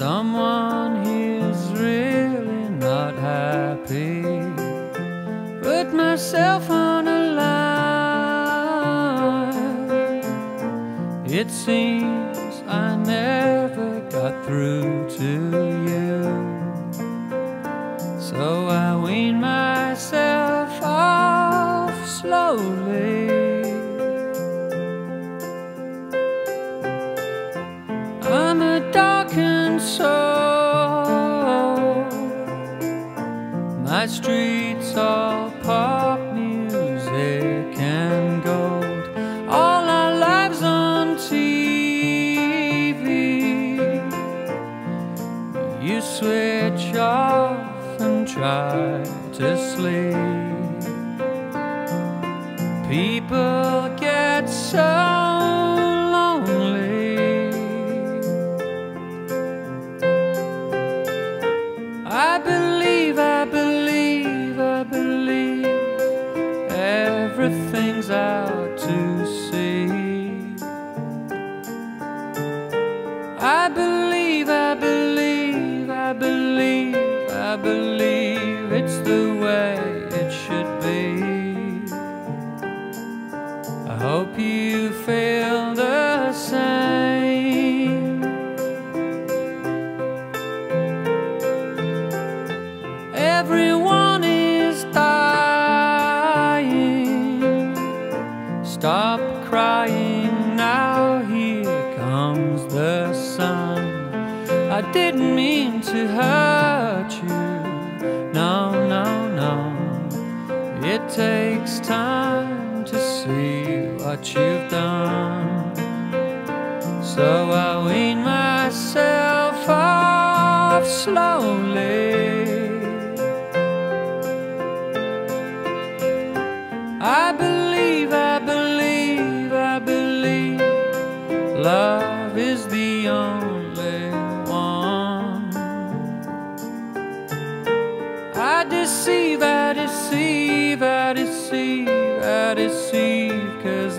Someone here's really not happy. Put myself on a line. It seems I never got through to. My streets all pop music and gold. All our lives on TV. You switch off and try to sleep. People get so lonely. I believe, everything's out to sea. I believe, I believe, I believe, I believe it's the way it should be. I hope you feel Stop crying now, here comes the sun. I didn't mean to hurt you. No, no, no. It takes time to see what you've done. So I wean myself off slowly. I believe, love is the only one. I deceive, I deceive, I deceive, I deceive, cause